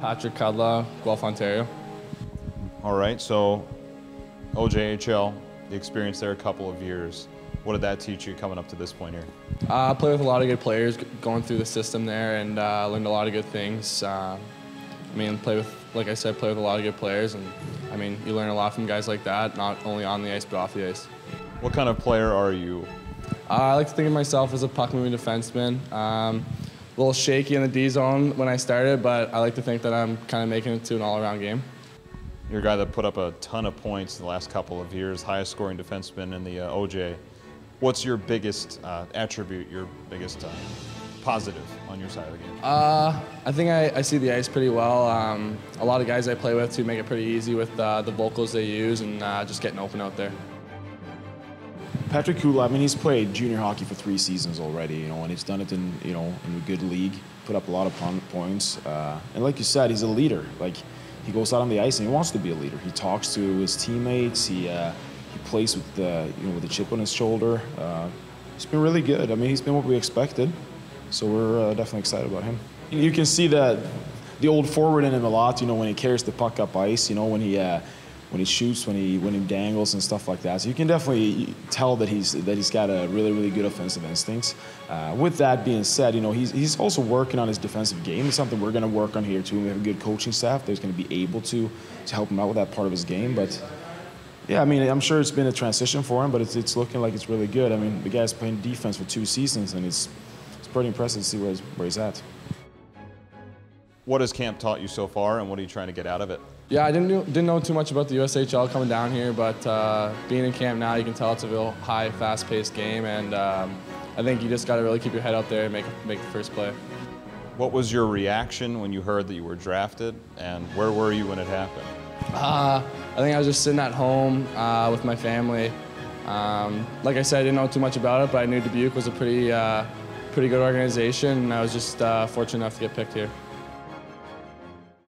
Patrick Kudla, Guelph, Ontario. All right, so OJHL, the experience there a couple of years. What did that teach you coming up to this point here? Uh, I played with a lot of good players going through the system there and uh, learned a lot of good things. Uh, I mean, play with, like I said, play with a lot of good players, and I mean, you learn a lot from guys like that, not only on the ice but off the ice. What kind of player are you? Uh, I like to think of myself as a puck moving defenseman. Um, little shaky in the D zone when I started, but I like to think that I'm kind of making it to an all around game. You're a guy that put up a ton of points in the last couple of years, highest scoring defenseman in the uh, OJ. What's your biggest uh, attribute, your biggest uh, positive on your side of the game? Uh, I think I, I see the ice pretty well. Um, a lot of guys I play with too make it pretty easy with uh, the vocals they use and uh, just getting open out there. Patrick Kudla, I mean, he's played junior hockey for three seasons already, you know, and he's done it in, you know, in a good league, put up a lot of points. Uh, and like you said, he's a leader. Like, he goes out on the ice and he wants to be a leader. He talks to his teammates. He, uh, he plays with the, you know, with a chip on his shoulder. Uh, he's been really good. I mean, he's been what we expected. So we're uh, definitely excited about him. You can see that the old forward in him a lot. You know, when he carries the puck up ice. You know, when he uh, when he shoots, when he when he dangles and stuff like that. So you can definitely tell that he's that he's got a really really good offensive instincts. Uh, with that being said, you know he's he's also working on his defensive game. It's something we're going to work on here too. We have a good coaching staff that's going to be able to to help him out with that part of his game. But yeah, I mean I'm sure it's been a transition for him, but it's it's looking like it's really good. I mean the guy's playing defense for two seasons, and it's it's pretty impressive to see where he's, where he's at. What has camp taught you so far, and what are you trying to get out of it? Yeah, I didn't know, didn't know too much about the USHL coming down here, but uh, being in camp now, you can tell it's a real high, fast-paced game, and um, I think you just got to really keep your head out there and make make the first play. What was your reaction when you heard that you were drafted, and where were you when it happened? Uh, I think I was just sitting at home uh, with my family. Um, like I said, I didn't know too much about it, but I knew Dubuque was a pretty, uh, pretty good organization, and I was just uh, fortunate enough to get picked here.